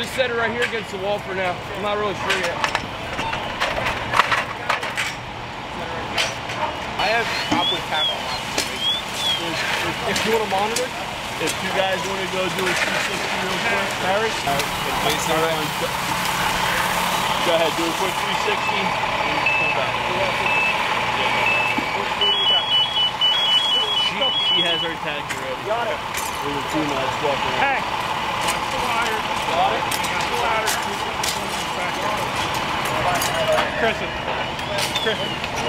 just set it, just set it right here against the wall for now. I'm not really sure yet. I have copper tap on my If you want to monitor, If you guys want to go do a 360 real quick, Paris, Jason, go ahead, do a quick 360. and come back. She, she has her tag ready. Got it. We were two nights walking around. Hey. Watch the ladder. Got it. Got the ladder. Kristen. Kristen.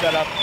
Set up.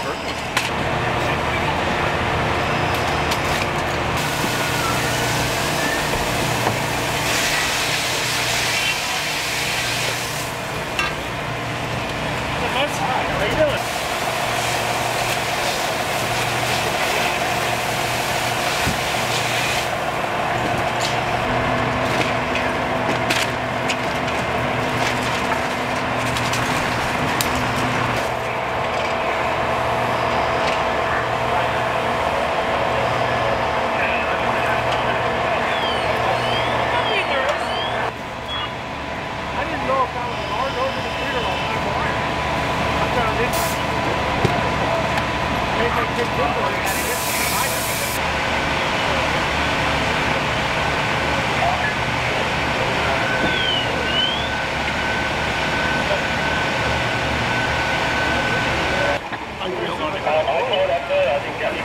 Perfect.